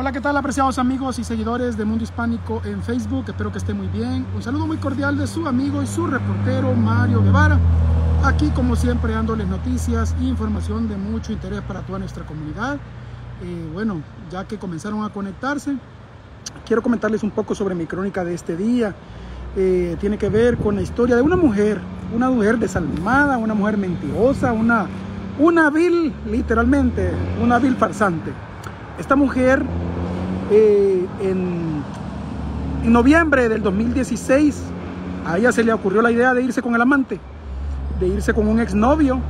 Hola, ¿qué tal apreciados amigos y seguidores de Mundo Hispánico en Facebook? Espero que esté muy bien. Un saludo muy cordial de su amigo y su reportero Mario Guevara. Aquí como siempre dándoles noticias e información de mucho interés para toda nuestra comunidad. Eh, bueno, ya que comenzaron a conectarse, quiero comentarles un poco sobre mi crónica de este día. Eh, tiene que ver con la historia de una mujer, una mujer desalmada, una mujer mentirosa, una, una vil, literalmente, una vil farsante. Esta mujer eh, en, noviembre del 2016, a ella se le ocurrió la idea de irse con el amante, de irse con un exnovio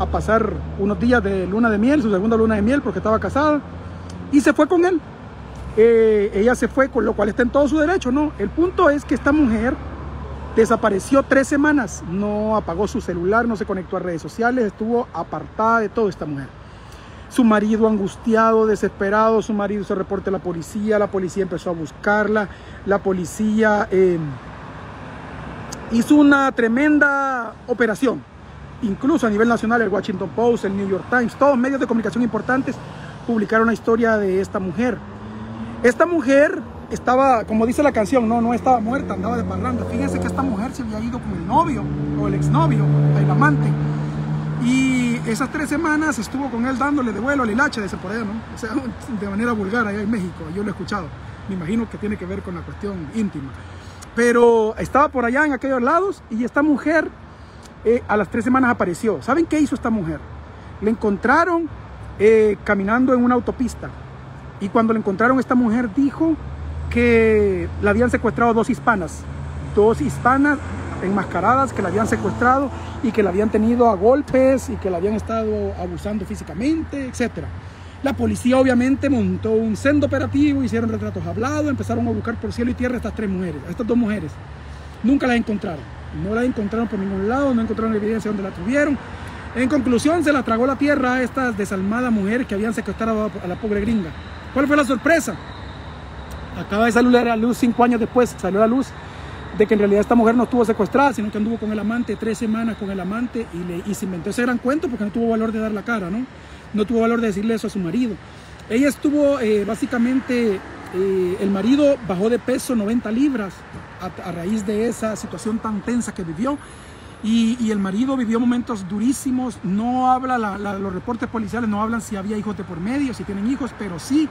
a pasar unos días de luna de miel, su segunda luna de miel porque estaba casada, y se fue con él. Eh, ella se fue, con lo cual está en todo su derecho, ¿no? El punto es que esta mujer desapareció tres semanas, no apagó su celular, no se conectó a redes sociales, estuvo apartada de todo esta mujer. Su marido angustiado, desesperado, su marido se reporta a la policía, la policía empezó a buscarla, la policía eh, hizo una tremenda operación, incluso a nivel nacional el Washington Post, el New York Times, todos medios de comunicación importantes publicaron la historia de esta mujer. Esta mujer estaba, como dice la canción, no, no estaba muerta, andaba de parranda. Fíjense que esta mujer se había ido con el novio o el exnovio, el amante. Esas tres semanas estuvo con él dándole de vuelo al hilache, de ese por allá, ¿no? O sea, de manera vulgar allá en México, yo lo he escuchado. Me imagino que tiene que ver con la cuestión íntima. Pero estaba por allá en aquellos lados y esta mujer eh, a las tres semanas apareció. ¿Saben qué hizo esta mujer? Le encontraron eh, caminando en una autopista y cuando le encontraron, esta mujer dijo que la habían secuestrado dos hispanas. Dos hispanas enmascaradas que la habían secuestrado y que la habían tenido a golpes y que la habían estado abusando físicamente, etc. La policía obviamente montó un sendo operativo, hicieron retratos hablados, empezaron a buscar por cielo y tierra a estas tres mujeres, a estas dos mujeres. Nunca las encontraron. No las encontraron por ningún lado, no encontraron evidencia donde la tuvieron. En conclusión, se la tragó la tierra a estas desalmadas mujeres que habían secuestrado a la pobre gringa. ¿Cuál fue la sorpresa? Acaba de salir a la luz cinco años después, salió a la luz de que en realidad esta mujer no estuvo secuestrada, sino que anduvo con el amante tres semanas con el amante y, le, y se inventó ese gran cuento porque no tuvo valor de dar la cara, ¿no? No tuvo valor de decirle eso a su marido. Ella estuvo eh, básicamente, eh, el marido bajó de peso 90 libras a, raíz de esa situación tan tensa que vivió. Y, el marido vivió momentos durísimos, no habla, la, la, los reportes policiales no hablan si había hijos de por medio, si tienen hijos, pero sí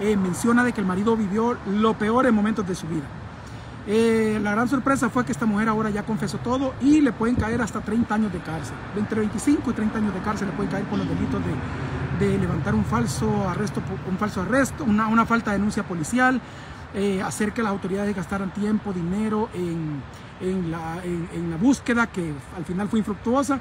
eh, menciona de que el marido vivió lo peor en momentos de su vida. Eh, la gran sorpresa fue que esta mujer ahora ya confesó todo y le pueden caer hasta 30 años de cárcel. Entre 25 y 30 años de cárcel le pueden caer por los delitos de, levantar un falso arresto, un falso arresto, una, falta de denuncia policial, eh, hacer que las autoridades gastaran tiempo, dinero en, la, búsqueda que al final fue infructuosa.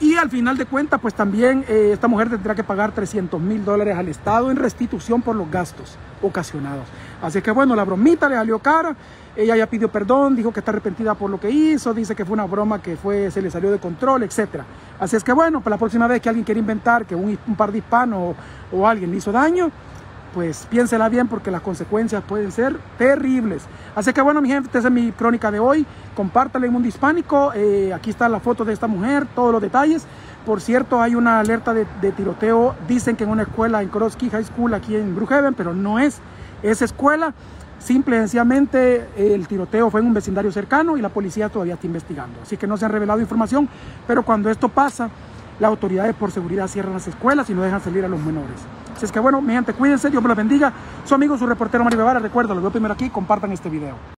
Y al final de cuentas, pues también eh, esta mujer tendrá que pagar 300 mil dólares al Estado en restitución por los gastos ocasionados. Así que bueno, la bromita le salió cara. Ella ya pidió perdón, dijo que está arrepentida por lo que hizo, dice que fue una broma que fue, se le salió de control, etc. Así es que bueno, para la próxima vez que alguien quiera inventar que un, par de hispanos o, o alguien le hizo daño, pues piénsela bien porque las consecuencias pueden ser terribles. Así que bueno, mi gente, esta es mi crónica de hoy. Compártala en Mundo Hispánico. Eh, aquí está la foto de esta mujer, todos los detalles. Por cierto, hay una alerta de, tiroteo. Dicen que en una escuela en Kroski High School aquí en Brookhaven, pero no es esa escuela. Simple y sencillamente el tiroteo fue en un vecindario cercano y la policía todavía está investigando. Así que no se ha revelado información, pero cuando esto pasa, las autoridades por seguridad cierran las escuelas y no dejan salir a los menores. Así es que bueno, mi gente, cuídense, Dios me los bendiga. Su amigo, su reportero Mario Guevara, recuerda, lo veo primero aquí, compartan este video.